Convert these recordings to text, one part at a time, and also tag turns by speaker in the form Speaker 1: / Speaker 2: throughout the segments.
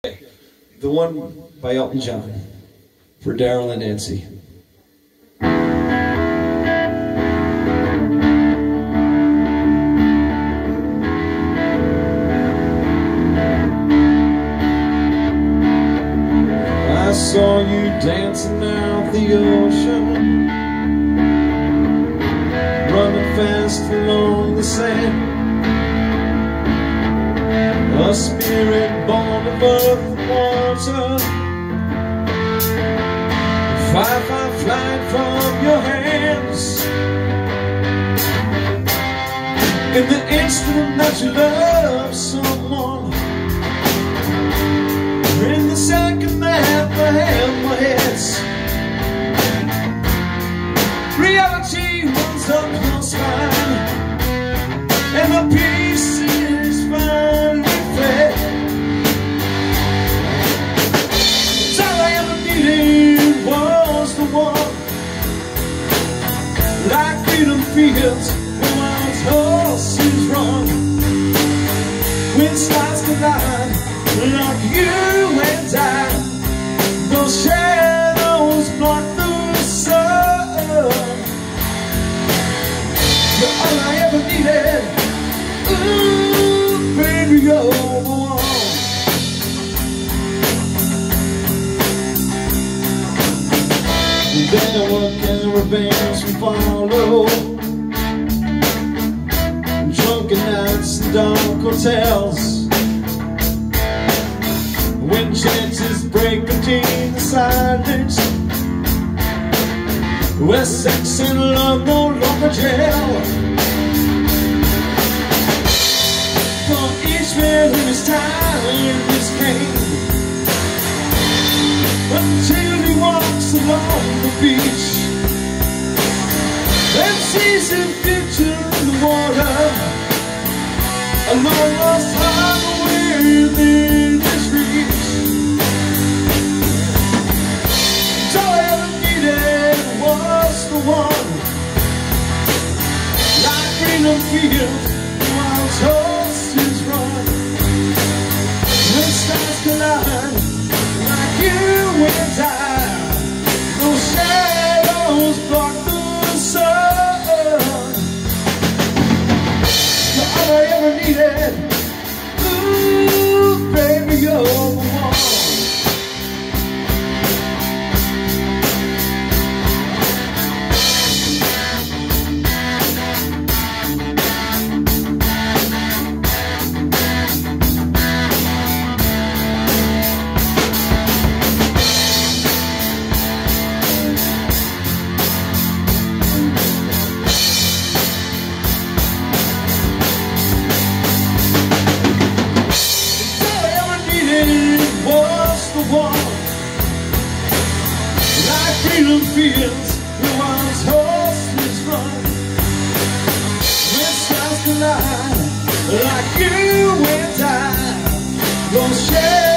Speaker 1: The one by Elton John for Darryl and Nancy. I saw you dancing out the ocean Running fast along the sand A spirit and water. Firefly flying from your hands. In the instant that you love someone freedom feels when one's horses run When stars collide like you and I Those shadows block the sun. You're all I ever needed. Ooh, baby, you're the one. There were caravans we follow dark hotels when chances break between the silence. Where sex and love no longer jail For each man whose time is came Until he walks along the beach. And sees a future in the water one. Like freedom feels while horses collide like you and I. Those shadows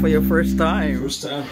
Speaker 2: for your first time.
Speaker 1: First time.